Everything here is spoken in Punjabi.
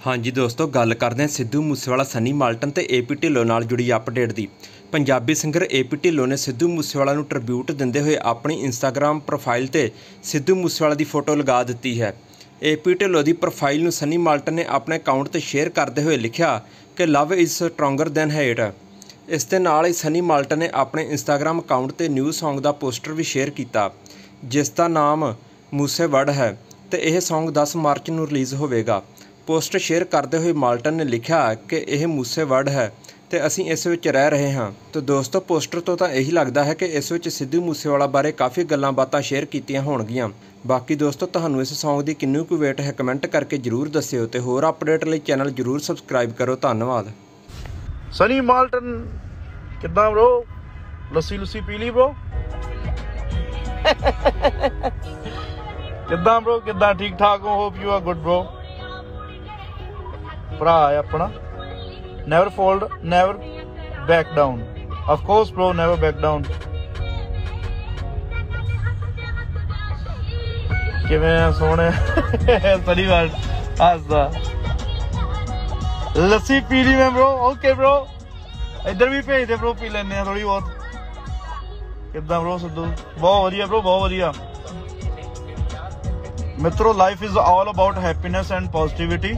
ਹਾਂਜੀ ਦੋਸਤੋ, ਗੱਲ ਕਰਦੇ ਹਾਂ ਸਿੱਧੂ ਮੂਸੇਵਾਲਾ, ਸਨੀ ਮਾਲਟਨ ਤੇ ਏਪੀ ਢਿੱਲੋਂ ਨਾਲ ਜੁੜੀ ਅਪਡੇਟ ਦੀ। ਪੰਜਾਬੀ ਸਿੰਗਰ ਏਪੀ ਢਿੱਲੋਂ ਨੇ ਸਿੱਧੂ ਮੂਸੇਵਾਲਾ ਨੂੰ ਟ੍ਰਿਬਿਊਟ ਦਿੰਦੇ ਹੋਏ ਆਪਣੀ ਇੰਸਟਾਗ੍ਰam ਪ੍ਰੋਫਾਈਲ ਤੇ ਸਿੱਧੂ ਮੂਸੇਵਾਲਾ ਦੀ ਫੋਟੋ ਲਗਾ ਦਿੱਤੀ ਹੈ। ਏਪੀ ਢਿੱਲੋਂ ਦੀ ਪ੍ਰੋਫਾਈਲ ਨੂੰ ਸਨੀ ਮਾਲਟਨ ਨੇ ਆਪਣੇ ਅਕਾਊਂਟ ਤੇ ਸ਼ੇਅਰ ਕਰਦੇ ਹੋਏ ਲਿਖਿਆ ਕਿ love is stronger than hate ਇਸ ਦੇ ਨਾਲ ਹੀ ਸਨੀ ਮਾਲਟਨ ਨੇ ਆਪਣੇ ਇੰਸਟਾਗ੍ਰam ਅਕਾਊਂਟ ਤੇ ਨਿਊ Song ਦਾ ਪੋਸਟਰ ਵੀ ਸ਼ੇਅਰ ਕੀਤਾ, ਜਿਸ ਦਾ ਨਾਮ ਮੂਸੇ ਵੜ ਹੈ ਤੇ ਇਹ Song 10 ਮਾਰਚ ਨੂੰ ਰਿਲੀਜ਼ ਹੋਵੇਗਾ। ਪੋਸਟ ਸ਼ੇਅਰ ਕਰਦੇ ਹੋਏ ਮਾਲਟਨ ਨੇ ਲਿਖਿਆ ਕਿ ਇਹ ਮੂਸੇਵਰਡ ਹੈ ਤੇ ਅਸੀਂ ਇਸ ਵਿੱਚ ਰਹਿ ਰਹੇ ਹਾਂ। ਤੇ ਦੋਸਤੋ, ਪੋਸਟਰ ਤੋਂ ਤਾਂ ਇਹੀ ਲੱਗਦਾ ਹੈ ਕਿ ਇਸ ਵਿੱਚ ਸਿੱਧੂ ਮੂਸੇਵਾਲਾ ਬਾਰੇ ਕਾਫੀ ਗੱਲਾਂ ਬਾਤਾਂ ਸ਼ੇਅਰ ਕੀਤੀਆਂ ਹੋਣਗੀਆਂ। ਬਾਕੀ ਦੋਸਤੋ, ਤੁਹਾਨੂੰ ਇਸ ਸੌਂਗ ਦੀ ਕਿੰਨੀ ਕੁ ਵੇਟ ਹੈ ਕਮੈਂਟ ਕਰਕੇ ਜਰੂਰ ਦੱਸਿਓ ਤੇ ਹੋਰ ਅਪਡੇਟ ਲਈ ਚੈਨਲ ਜਰੂਰ ਸਬਸਕ੍ਰਾਈਬ ਕਰੋ। ਧੰਨਵਾਦ। ਸਨੀ ਮਾਲਟਨ, ਕਿੱਦਾਂ ਬ్రో ਲੱਸੀ ਲੁੱਸੀ ਪੀ ਲਈ ਬ్రో ਕਿੱਦਾਂ ਬ్రో ਕਿੱਦਾਂ ਠੀਕ ਠਾਕ ਹੋ? Hope you are good bro ਭਰਾ ਹੈ ਆਪਣਾ। Never fold never back down of course bro never back down ਕਿਵੇਂ ਆ, ਸੋਹਣੇ? ਸਰੀ ਵਾਲ ਹੱਸਦਾ। ਲੱਸੀ ਪੀ ਲਈ ਮੈਂ ਬ్రో ਓਕੇ ਬ్రో ਇੱਧਰ ਵੀ ਭੇਜ ਦੇ ਬ్రో ਪੀ ਲੈਣੇ ਆ ਥੋੜੀ ਬਹੁਤ। ਕਿੱਦਾਂ ਬ్రో ਸਿੱਧੂ? ਬਹੁਤ ਵਧੀਆ ਬ్రో ਬਹੁਤ ਵਧੀਆ। ਮਿੱਤਰੋ life is all about happiness and positivity